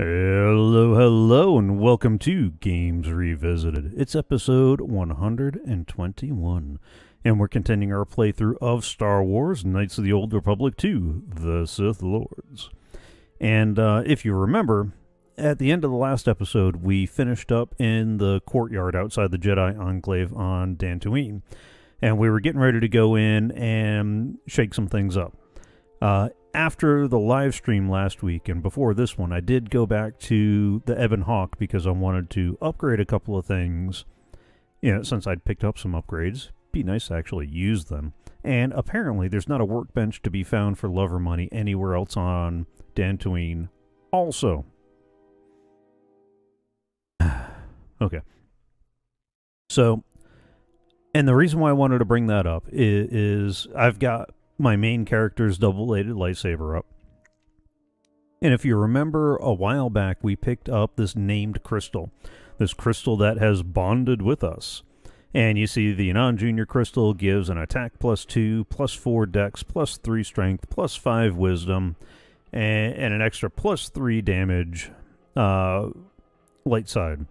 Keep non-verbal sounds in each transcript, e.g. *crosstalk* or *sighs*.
Hello, hello, and welcome to Games Revisited. It's episode 121, and we're continuing our playthrough of Star Wars Knights of the Old Republic 2 The Sith Lords. And uh, if you remember, at the end of the last episode, we finished up in the courtyard outside the Jedi Enclave on Dantooine, and we were getting ready to go in and shake some things up. Uh, after the live stream last week and before this one, I did go back to the Ebon Hawk because I wanted to upgrade a couple of things. You know, since I'd picked up some upgrades, be nice to actually use them. And apparently, there's not a workbench to be found for lover money anywhere else on Dantooine. Also, *sighs* okay. So, and the reason why I wanted to bring that up is, is I've got my main character's double-bladed lightsaber up. And if you remember a while back, we picked up this named crystal. This crystal that has bonded with us. And you see the Anon Junior crystal gives an attack plus 2, plus 4 dex, plus 3 strength, plus 5 wisdom, and, and an extra plus 3 damage uh, light side.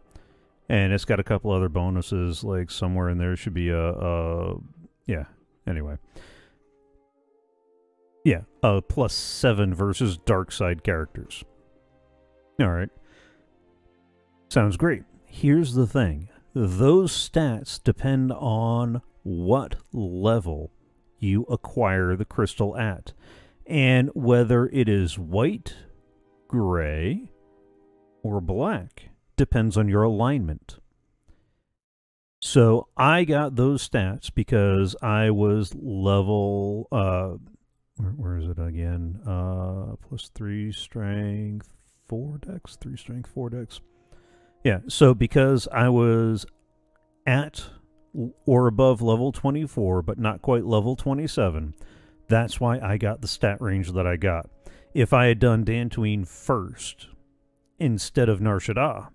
And it's got a couple other bonuses, like somewhere in there should be a, a yeah, anyway. Yeah, uh, plus seven versus dark side characters. All right. Sounds great. Here's the thing those stats depend on what level you acquire the crystal at, and whether it is white, gray, or black depends on your alignment. So I got those stats because I was level uh, it again? Uh, plus three strength, four dex, three strength, four dex. Yeah, so because I was at or above level 24, but not quite level 27, that's why I got the stat range that I got. If I had done Dantooine first instead of Nar Shaddaa,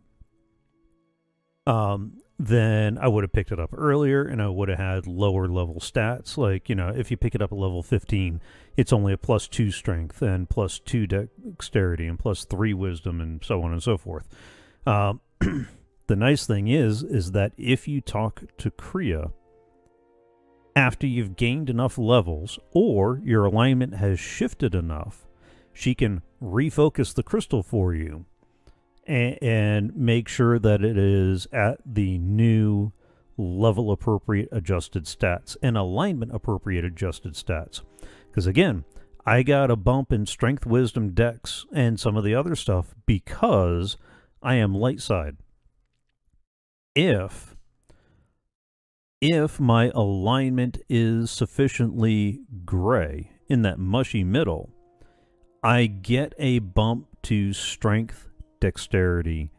um, then I would have picked it up earlier and I would have had lower level stats. Like, you know, if you pick it up at level 15, it's only a plus 2 strength and plus 2 dexterity and plus 3 wisdom and so on and so forth. Um, *clears throat* the nice thing is, is that if you talk to Kreia after you've gained enough levels or your alignment has shifted enough, she can refocus the crystal for you and, and make sure that it is at the new level appropriate adjusted stats and alignment appropriate adjusted stats. Because again, I got a bump in strength, wisdom, dex, and some of the other stuff because I am light side. If if my alignment is sufficiently gray in that mushy middle, I get a bump to strength, dexterity,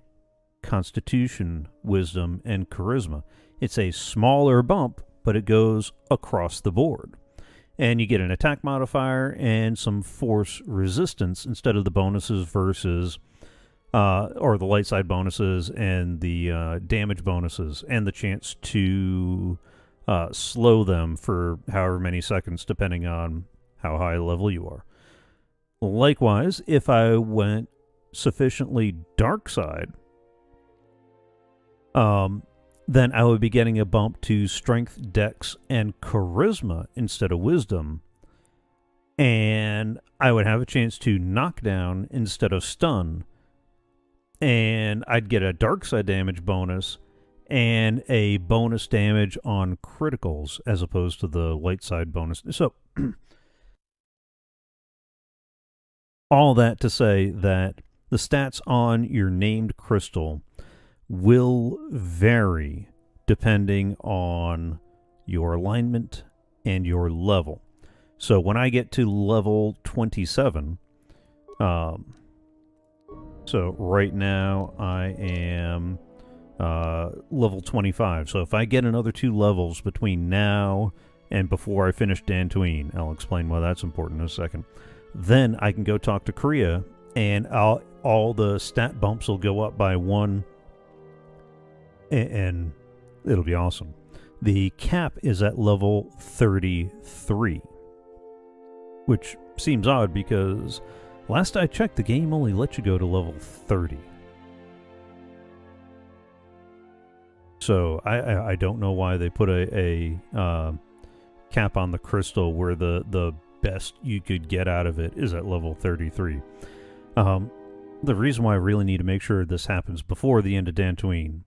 constitution, wisdom, and charisma. It's a smaller bump, but it goes across the board. And you get an attack modifier and some force resistance instead of the bonuses versus, uh, or the light side bonuses and the uh, damage bonuses, and the chance to uh, slow them for however many seconds, depending on how high level you are. Likewise, if I went sufficiently dark side, um, then I would be getting a bump to strength, dex, and charisma instead of wisdom. And I would have a chance to knock down instead of stun. And I'd get a dark side damage bonus and a bonus damage on criticals as opposed to the light side bonus. So, *clears throat* all that to say that the stats on your named crystal will vary depending on your alignment and your level. So when I get to level 27, um, so right now I am uh, level 25. So if I get another two levels between now and before I finish Dantooine, I'll explain why that's important in a second. Then I can go talk to Kreia and I'll, all the stat bumps will go up by one, and, it'll be awesome. The cap is at level 33, which seems odd because Last I checked, the game only let you go to level 30. So I, I, I don't know why they put a, a uh, cap on the crystal where the, the best you could get out of it is at level 33. Um, the reason why I really need to make sure this happens before the end of Dantooine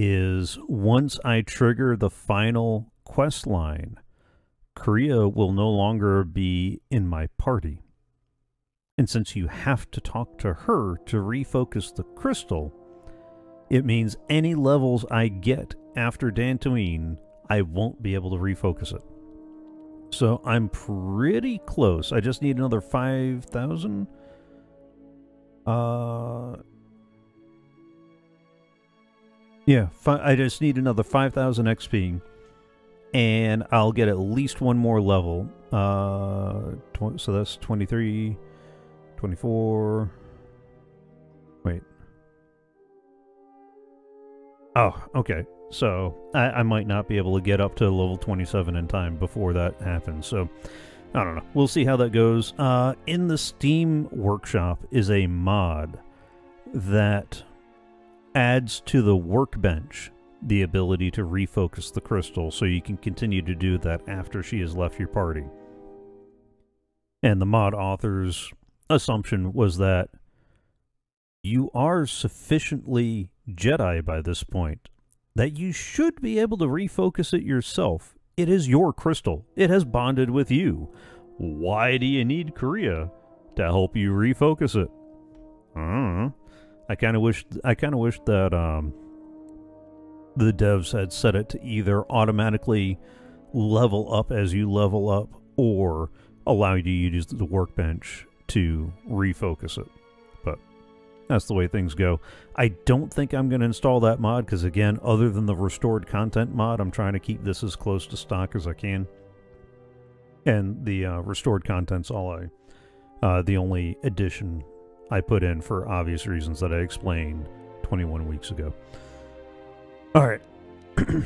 is once I trigger the final quest line, Kreia will no longer be in my party. And since you have to talk to her to refocus the crystal, it means any levels I get after Dantooine, I won't be able to refocus it. So I'm pretty close. I just need another 5,000. Uh, yeah, I just need another 5,000 XP. And I'll get at least one more level. Uh, so that's 23, 24. Wait. Oh, okay. So I, I, might not be able to get up to level 27 in time before that happens. So I don't know. We'll see how that goes. Uh, in the Steam Workshop is a mod that adds to the workbench the ability to refocus the crystal so you can continue to do that after she has left your party. And the mod author's assumption was that you are sufficiently Jedi by this point that you should be able to refocus it yourself. It is your crystal. It has bonded with you. Why do you need Kreia to help you refocus it? I, I kind of wish I kind of wish that um, the devs had set it to either automatically level up as you level up or allow you to use the workbench to refocus it But that's the way things go. I don't think I'm going to install that mod because, again, other than the restored content mod, I'm trying to keep this as close to stock as I can. And the uh, restored content's all I, uh, the only addition I put in for obvious reasons that I explained 21 weeks ago. All right. *clears throat*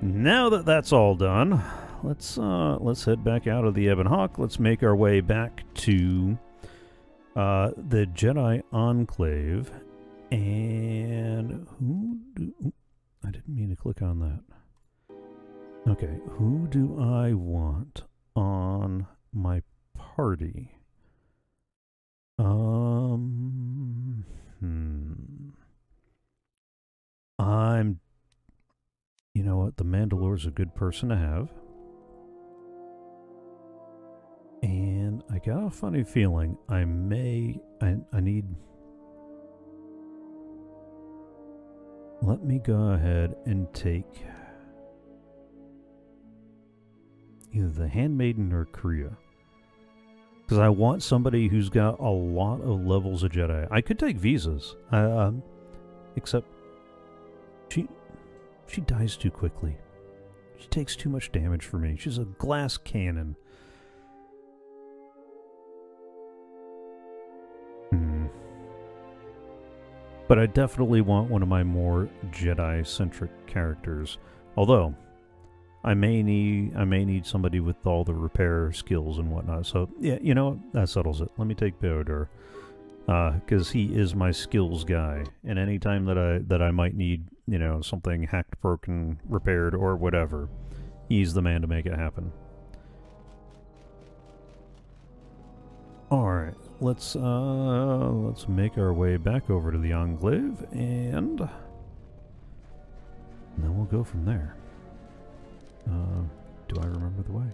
now that that's all done, let's uh, let's head back out of the Ebon Hawk. Let's make our way back to uh, the Jedi Enclave, and who do... I didn't mean to click on that. Okay, who do I want on my party? Um, hmm. I'm, you know what, the Mandalore's a good person to have. And I got a funny feeling I may... I, I need... Let me go ahead and take either the Handmaiden or Kreia. Because I want somebody who's got a lot of levels of Jedi. I could take Visas. um, except she she dies too quickly. She takes too much damage for me. She's a glass cannon. But I definitely want one of my more Jedi-centric characters. Although, I may need I may need somebody with all the repair skills and whatnot. So yeah, you know that settles it. Let me take Bao-Dur, because uh, he is my skills guy. And anytime that I that I might need you know something hacked, broken, repaired, or whatever, he's the man to make it happen. All right let's uh, let's make our way back over to the Enclave, and then we'll go from there. Uh, do I remember the way?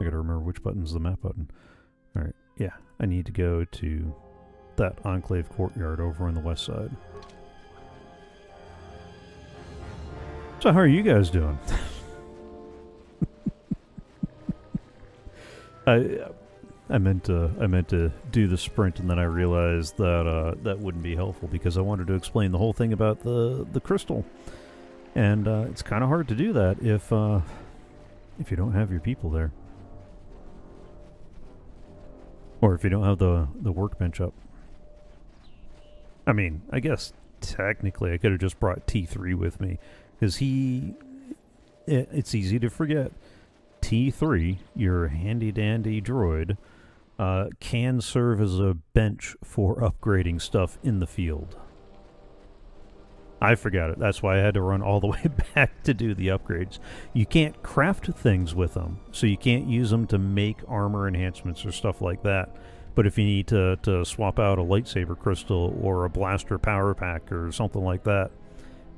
I gotta remember which button's the map button. Alright, yeah, I need to go to that Enclave courtyard over on the west side. So how are you guys doing? *laughs* I I meant to I meant to do the sprint, and then I realized that uh, that wouldn't be helpful because I wanted to explain the whole thing about the the crystal, and uh, it's kind of hard to do that if uh, if you don't have your people there, or if you don't have the the workbench up. I mean, I guess technically I could have just brought T three with me, because he it, it's easy to forget. T3, your handy dandy droid, uh, can serve as a bench for upgrading stuff in the field. I forgot it. That's why I had to run all the *laughs* way back to do the upgrades. You can't craft things with them, so you can't use them to make armor enhancements or stuff like that. But if you need to, to swap out a lightsaber crystal or a blaster power pack or something like that,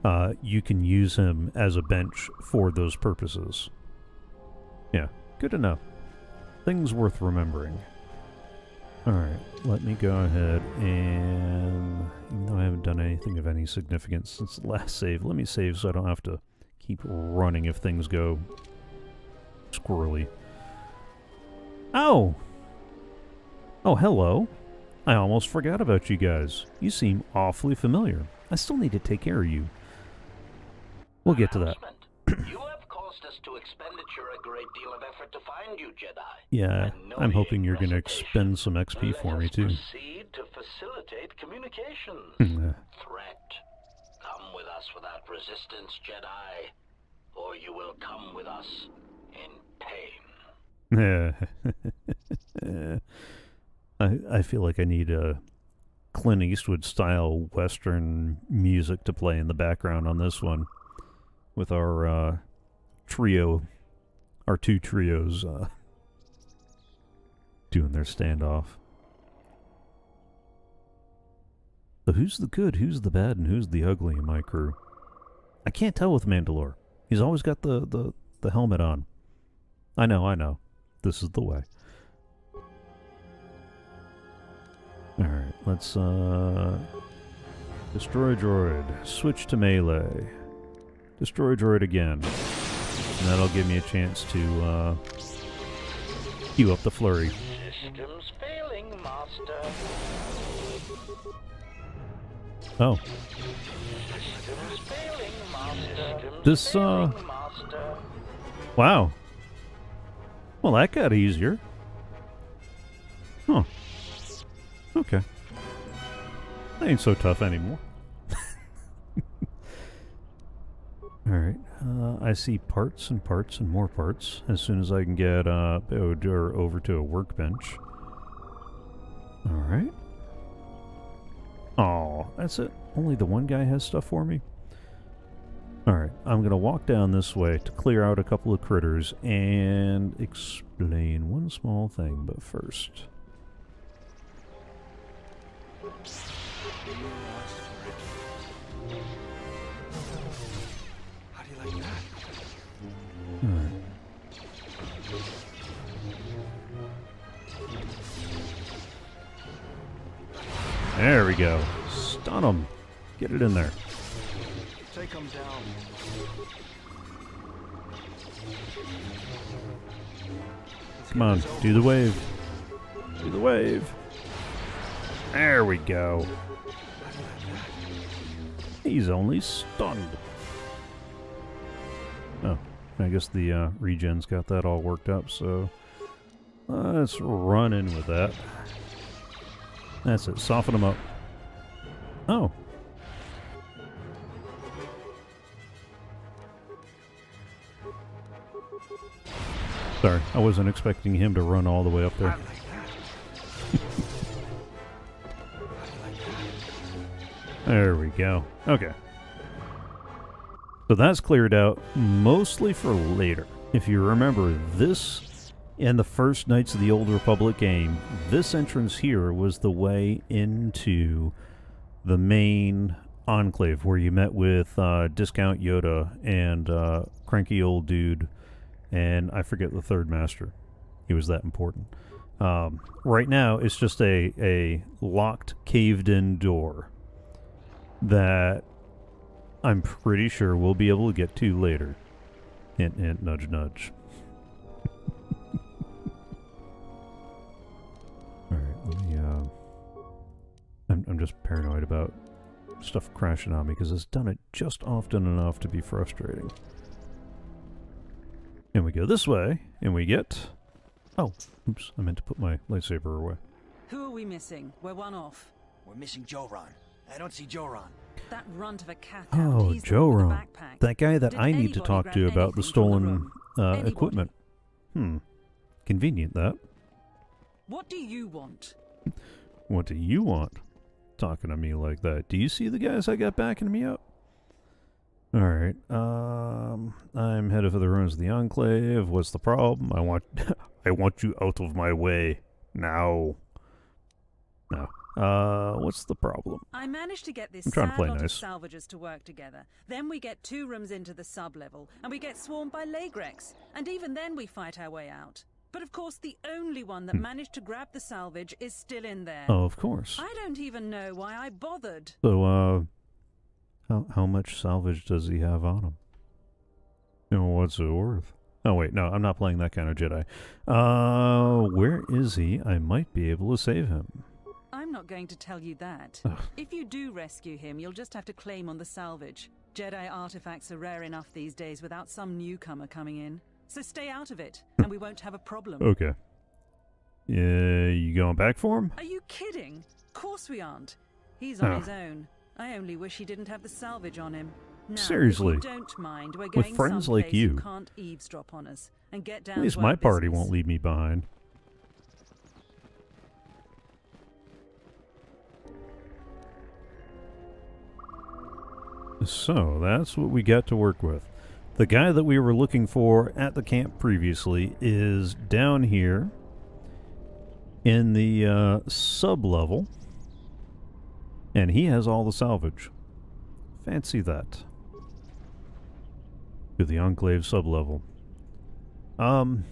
uh, you can use him as a bench for those purposes. Yeah, good enough. Things worth remembering. Alright, let me go ahead and, even though I haven't done anything of any significance since the last save, let me save so I don't have to keep running if things go squirrely. Oh! Oh, hello. I almost forgot about you guys. You seem awfully familiar. I still need to take care of you. We'll get to that. *clears throat* caused us to expenditure a great deal of effort to find you, Jedi. Yeah, I'm hoping you're going to expend some XP for me too. proceed to facilitate communications. *laughs* Threat. Come with us without resistance, Jedi, or you will come with us in pain. *laughs* I I feel like I need a Clint Eastwood style western music to play in the background on this one, with our uh, trio, our two trios uh, *laughs* doing their standoff. So who's the good, who's the bad, and who's the ugly in my crew? I can't tell with Mandalore. He's always got the, the, the helmet on. I know, I know. This is the way. Alright, let's uh destroy droid. Switch to melee. Destroy droid again. And that'll give me a chance to uh queue up the flurry. Systems failing, Master. Oh, Systems failing, Master. This, uh, Master. wow. Well, that got easier. Huh. Okay. That ain't so tough anymore. *laughs* Alright, uh, I see parts and parts and more parts as soon as I can get uh, or over to a workbench. Alright. Oh, that's it. Only the one guy has stuff for me? Alright, I'm going to walk down this way to clear out a couple of critters and explain one small thing, but first. Like that? Alright. There we go. Stun him. Get it in there. Take him down. Come on, do the wave. Do the wave. There we go. He's only stunned. I guess the uh, regen's got that all worked up, so let's run in with that. That's it, soften them up. Oh. Sorry, I wasn't expecting him to run all the way up there. like that. How do you like that? There we go. Okay. So that's cleared out mostly for later. If you remember this in the first Knights of the Old Republic game, this entrance here was the way into the main enclave where you met with uh, Discount Yoda and uh, Cranky Old Dude, and I forget the third master. He was that important. Um, right now, it's just a, a locked, caved in door that I'm pretty sure we'll be able to get to later. Hint, hint, nudge, nudge. *laughs* Alright, let me, uh... I'm, I'm just paranoid about stuff crashing on me because it's done it just often enough to be frustrating. And we go this way, and we get... Oh, oops, I meant to put my lightsaber away. Who are we missing? We're one off. We're missing Joran. I don't see Joran. That runt of a cat. Oh, Joe the one with the Joran. backpack. That guy that Did I need to talk to about the from the stolen uh, equipment. Hmm. Convenient that. What do you want? What do you want? Talking to me like that. Do you see the guys I got backing me up? Alright, um I'm headed for the ruins of the Enclave. What's the problem? I want *laughs* I want you out of my way. Now. No. Uh what's the problem? I managed to get this I'm trying to play lot nice. of salvagers to work together. Then we get two rooms into the sub-level, and we get swarmed by laigreks. And even then we fight our way out. But of course, the only one that managed to grab the salvage is still in there. Hmm. Oh, of course. I don't even know why I bothered. So, uh, how how much salvage does he have on him? You know, what's it worth? Oh wait, no, I'm not playing that kind of Jedi. Uh, where is he? I might be able to save him. I'm not going to tell you that. Ugh. If you do rescue him, you'll just have to claim on the salvage. Jedi artifacts are rare enough these days without some newcomer coming in. So stay out of it, and we won't have a problem. Okay. Yeah, you going back for him? Are you kidding? Of Course we aren't. He's on Oh. his own. I only wish he didn't have the salvage on him. Now, Seriously. you don't mind, we're going friends like someplace you. can't eavesdrop on us and get down At least my party won't leave me behind. So, that's what we got to work with. The guy that we were looking for at the camp previously is down here in the uh, sub level, and he has all the salvage. Fancy that. To the Enclave sub level. Um,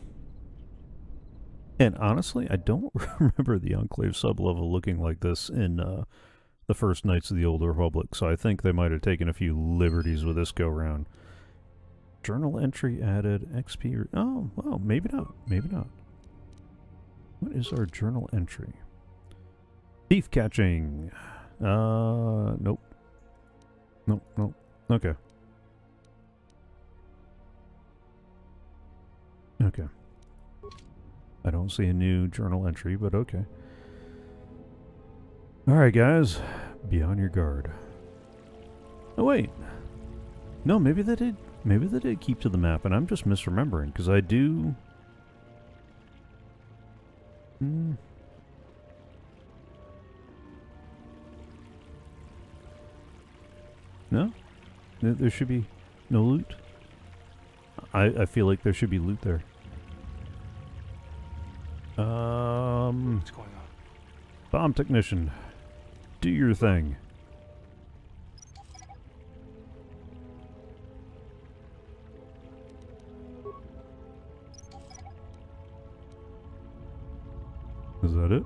and honestly, I don't *laughs* remember the Enclave sub-level looking like this in uh, the first Knights of the Old Republic, so I think they might have taken a few liberties with this go round. Journal entry added, XP. Oh, well, maybe not. Maybe not. What is our journal entry? Thief catching. Uh, nope. Nope, nope. Okay. Okay. I don't see a new journal entry, but okay. Alright, guys. Be on your guard. Oh, wait. No, maybe they did. Maybe they did keep to the map, and I'm just misremembering, because I do. Hmm. No? There, there should be no loot? I, I feel like there should be loot there. Um, What's going on? bomb technician, do your thing. Is that it?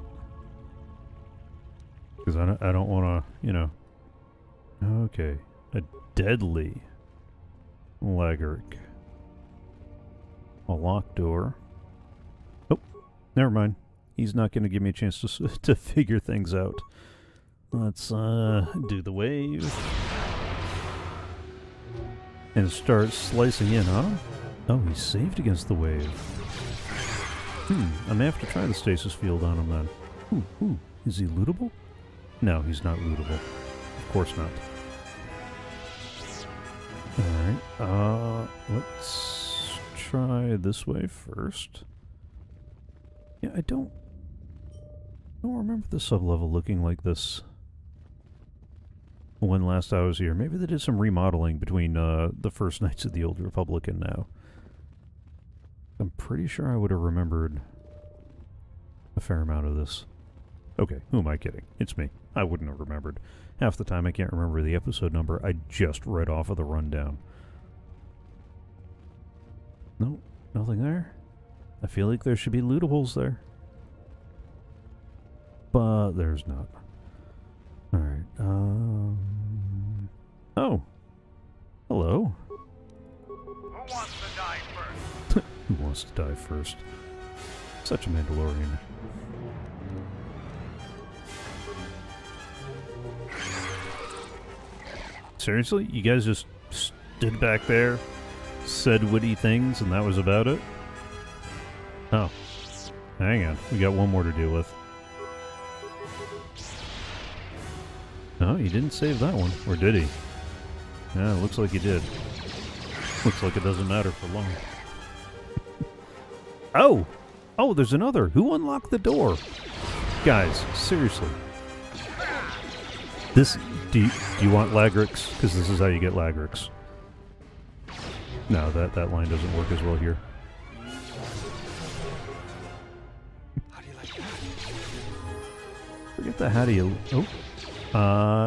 Because I don't, I don't want to, you know. Okay, a deadly laigrek. A locked door. Oh, never mind. He's not going to give me a chance to *laughs* to figure things out. Let's uh do the wave and start slicing in, huh? Oh, he's saved against the wave. Hmm, I may have to try the stasis field on him then. Ooh, ooh, is he lootable? No, he's not lootable. Of course not. Alright, uh, let's try this way first. Yeah, I don't, I don't remember the sublevel looking like this when last I was here. Maybe they did some remodeling between uh, the first *laughs* Knights of the Old Republic and now. I'm pretty sure I would have remembered a fair amount of this. Okay, who am I kidding? It's me. I wouldn't have remembered. Half the time I can't remember the episode number I just read off of the rundown. Nope, nothing there. I feel like there should be lootables there. But there's not. Alright, um... Oh! Hello. Who wants to die first? *laughs* Who wants to die first? Such a Mandalorian. Seriously? You guys just stood back there, said witty things, and that was about it? Oh. Hang on. We got one more to deal with. No, he didn't save that one. Or did he? Yeah, looks like he did. Looks like it doesn't matter for long. Oh! Oh, there's another. Who unlocked the door? Guys, seriously. This do you, do you want laigreks? Because this is how you get laigreks. No, that that line doesn't work as well here. How do you like that? Forget the how do you? Oh, uh,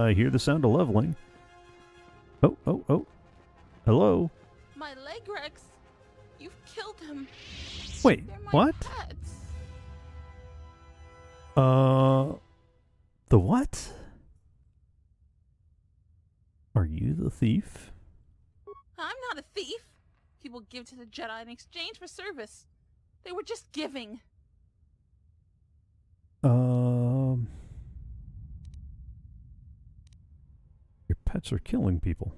I hear the sound of leveling. Oh, oh, oh. Hello. My laigreks! You've killed him. Wait, what? pets. Uh, the what? Are you the thief? I'm not a thief. People give to the Jedi in exchange for service. They were just giving. Um, pets are killing people.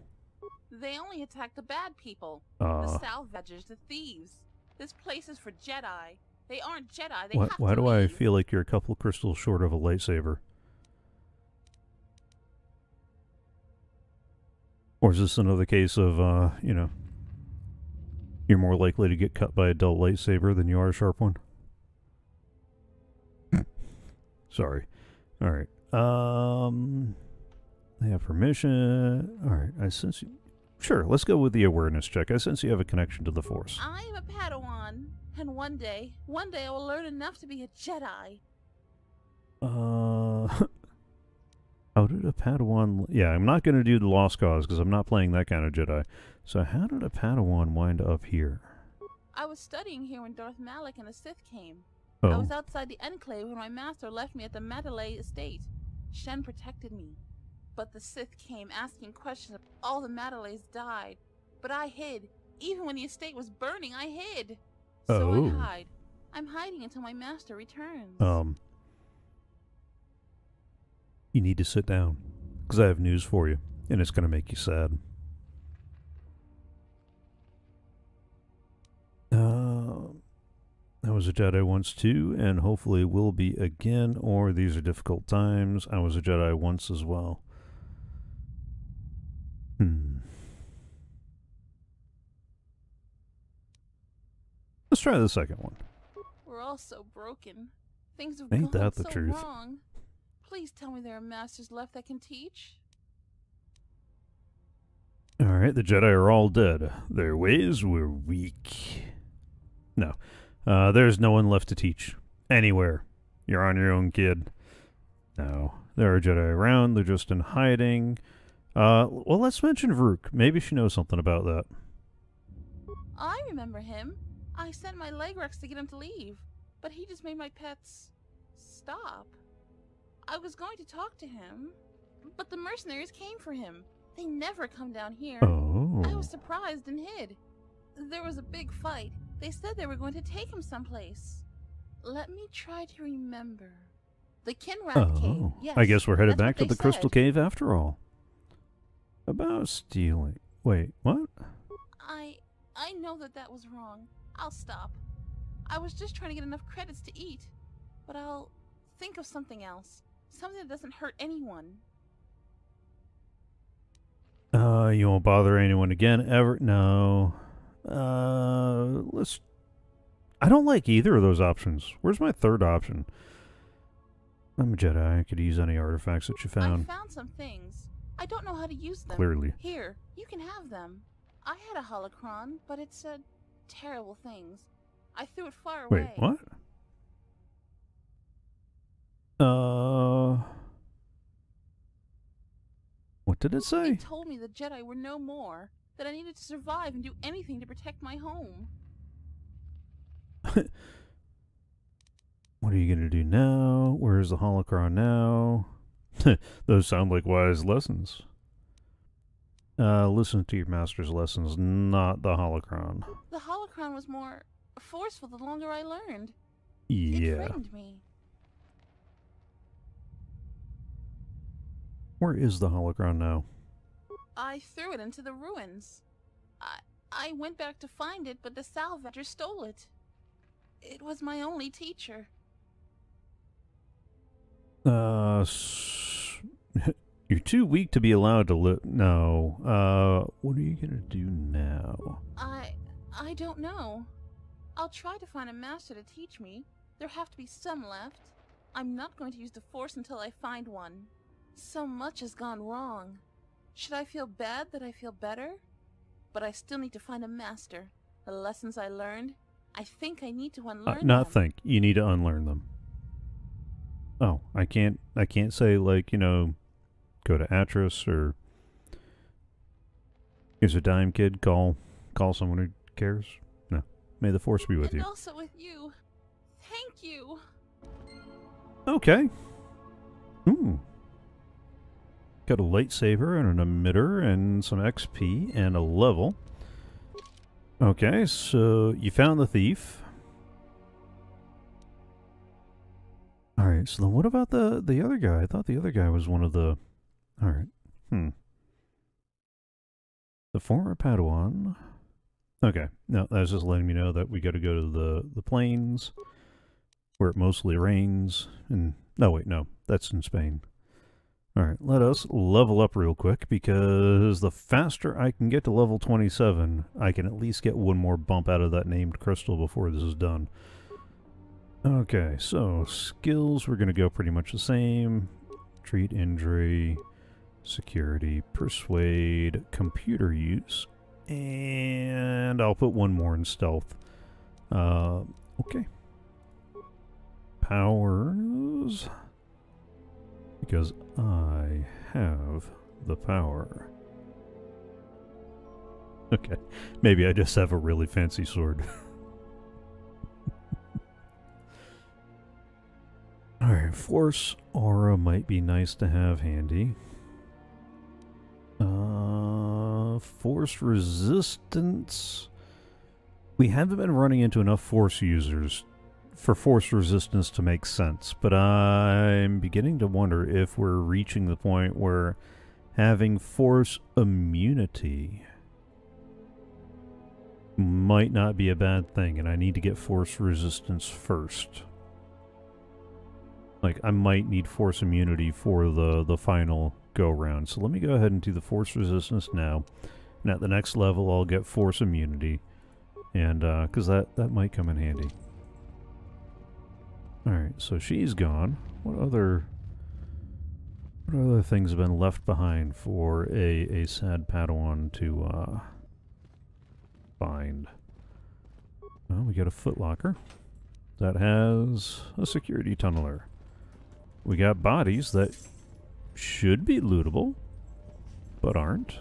They only attack the bad people. Uh, the salvagers, the thieves. This place is for Jedi. They aren't Jedi. They why, have why do I feel like you're a couple crystals short of a lightsaber? Or is this another case of, uh, you know, you're more likely to get cut by a dull lightsaber than you are a sharp one? *coughs* Sorry. All right. Um, they have permission. All right. I sense you. Sure. Let's go with the awareness check. I sense you have a connection to the Force. I am a Padawan, and one day, one day I will learn enough to be a Jedi. Uh, *laughs* how did a Padawan? Yeah, I'm not going to do the Lost Cause because I'm not playing that kind of Jedi. So how did a Padawan wind up here? I was studying here when Darth Malak and the Sith came. I Oh, was outside the Enclave when my master left me at the Matale estate. Shen protected me. But the Sith came asking questions. All the Matales died. But I hid. Even when the estate was burning, I hid. So Oh. I hide. I'm hiding until my master returns. um, you need to sit down because I have news for you, and it's going to make you sad. Uh, I was a Jedi once too, and hopefully will be again. Or these are difficult times. I was a Jedi once as well. Hmm. Let's try the second one. We're all so broken. Things have Ain't gone that the so truth. wrong. Please tell me there are masters left that can teach. All right, the Jedi are all dead. Their ways were weak. No, uh, there's no one left to teach anywhere. You're on your own, kid. No, there are Jedi around. They're just in hiding. Uh, well, let's mention Vrook. Maybe she knows something about that. I remember him. I sent my laigreks to get him to leave, but he just made my pets stop. I was going to talk to him, but the mercenaries came for him. They never come down here. Oh, I was surprised and hid. There was a big fight. They said they were going to take him someplace. Let me try to remember. The cave. oh. Yes. I guess we're headed back to the Crystal. Cave after all. About stealing. Wait, what? I I know that that was wrong. I'll stop. I was just trying to get enough credits to eat, but I'll think of something else. Something that doesn't hurt anyone. Uh, you won't bother anyone again ever? No. Uh, let's. I don't like either of those options. Where's my third option? I'm a Jedi. I could use any artifacts that you found. I found some things. I don't know how to use them. Clearly. Here, you can have them. I had a holocron, but it said terrible things. I threw it far Wait, away. what? Uh. What did it say? It told me the Jedi were no more. That I needed to survive and do anything to protect my home. *laughs* What are you going to do now? Where's the holocron now? *laughs* Those sound like wise lessons. Uh, listen to your master's lessons, not the holocron. The holocron was more forceful the longer I learned. Yeah. It frightened me. Where is the holocron now? I threw it into the ruins. I I went back to find it, but the salvager stole it. It was my only teacher. Uh, *laughs* you're too weak to be allowed to live. No. Uh, what are you gonna do now? I I don't know. I'll try to find a master to teach me. There have to be some left. I'm not going to use the Force until I find one. So much has gone wrong. Should I feel bad that I feel better? But I still need to find a master. The lessons I learned, I think I need to Uh, unlearn not them. think. You need to unlearn them. Oh, I can't. I can't say like you know, go to Atris or is a dime kid. Call, call someone who cares. No. May the force be with and you. also with you. Thank you. Okay. Ooh. Got a lightsaber and an emitter and some XP and a level. Okay, so you found the thief. Alright, so then what about the, the other guy? I thought the other guy was one of the... Alright. Hmm. The former Padawan. Okay, no, that was just letting me know that we got to go to the, the plains where it mostly rains. And no, wait, no, that's in Spain. All right, let us level up real quick because the faster I can get to level 27, I can at least get one more bump out of that named crystal before this is done. Okay, so skills, we're going to go pretty much the same. Treat injury, security, persuade, computer use, and I'll put one more in stealth. Uh, okay powers because I have the power. Okay, maybe I just have a really fancy sword. *laughs* Alright, Force Aura might be nice to have handy. Uh, Force Resistance. We haven't been running into enough Force users for force resistance to make sense, but I'm beginning to wonder if we're reaching the point where having force immunity might not be a bad thing, and I need to get force resistance first. Like, I might need force immunity for the, the final go round. So let me go ahead and do the force resistance now. And at the next level, I'll get force immunity. And, uh, because that, that might come in handy. Alright, so she's gone. What other what other things have been left behind for a, a sad Padawan to uh, find? Well, we got a footlocker that has a security tunneler. We got bodies that should be lootable, but aren't.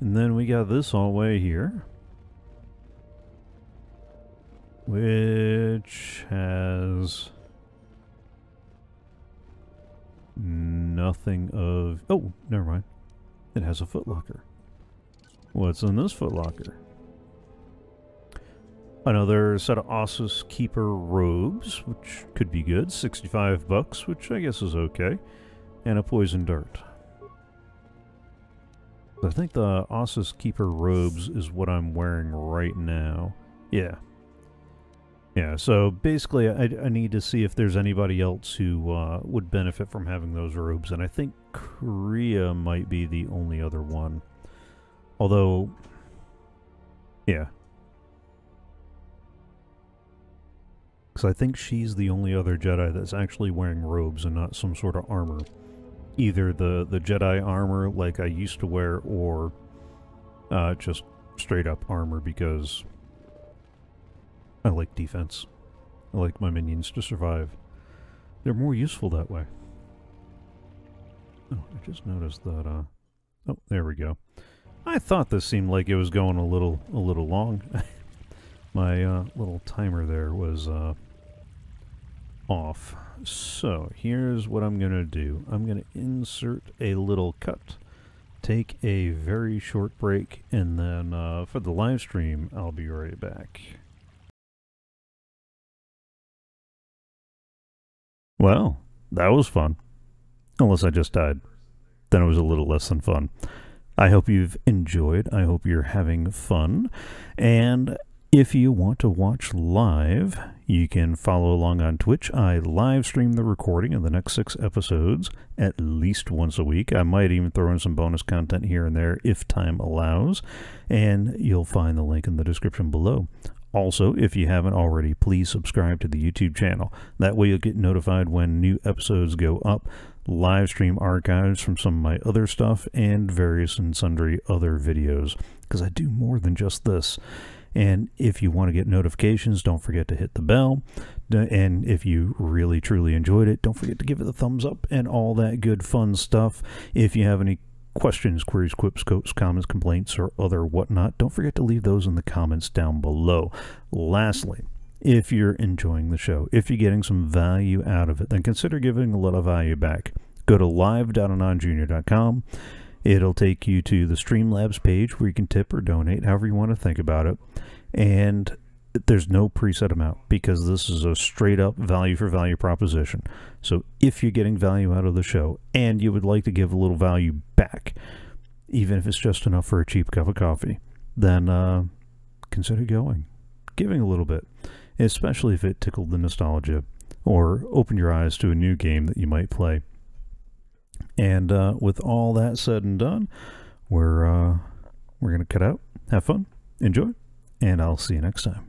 And then we got this hallway here. which has nothing of oh never mind it has a footlocker what's in this footlocker another set of Ossus keeper robes which could be good. 65 bucks which i guess is okay. And a poison dart. I think the Ossus keeper robes is what i'm wearing right now. Yeah. Yeah, so basically, I, I need to see if there's anybody else who uh, would benefit from having those robes, and I think Kreia might be the only other one. Although, yeah. Because I think she's the only other Jedi that's actually wearing robes and not some sort of armor. Either the, the Jedi armor like I used to wear, or uh, just straight up armor because I like defense. I like my minions to survive. They're more useful that way. Oh, I just noticed that, uh... Oh, there we go. I thought this seemed like it was going a little, a little long. *laughs* my, uh, little timer there was, uh... off. So, here's what I'm gonna do. I'm gonna insert a little cut. Take a very short break, and then, uh, for the live stream, I'll be right back. Well, that was fun. Unless I just died. Then it was a little less than fun. I hope you've enjoyed. I hope you're having fun. And if you want to watch live, You can follow along on Twitch. I live stream the recording of the next six episodes at least once a week. I might even throw in some bonus content here and there if time allows. And you'll find the link in the description below. Also, if you haven't already, please subscribe to the YouTube channel. That way you'll get notified when new episodes go up, live stream archives from some of my other stuff, and various and sundry other videos, because I do more than just this. And if you want to get notifications, don't forget to hit the bell. And if you really truly enjoyed it, don't forget to give it a thumbs up and all that good fun stuff. If you have any questions, queries, quips, quotes, comments, complaints, or other whatnot, don't forget to leave those in the comments down below. Lastly, if you're enjoying the show, if you're getting some value out of it, then consider giving a little value back. Go to live.anonjr.com. It'll take you to the Streamlabs page where you can tip or donate, however you want to think about it. And there's no preset amount because this is a straight up value for value proposition. So if you're getting value out of the show and you would like to give a little value back, even if it's just enough for a cheap cup of coffee, then uh, consider going, giving a little bit, especially if it tickled the nostalgia or opened your eyes to a new game that you might play. And uh, with all that said and done, we're uh, we're gonna cut out. Have fun, enjoy, and I'll see you next time.